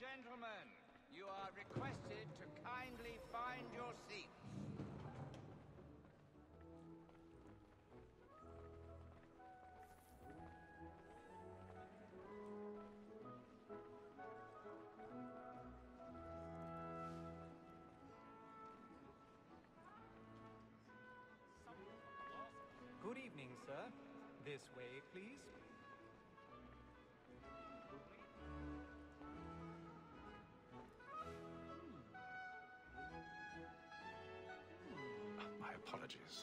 gentlemen, you are requested to kindly find your seats. Good evening, sir. This way, please. Apologies.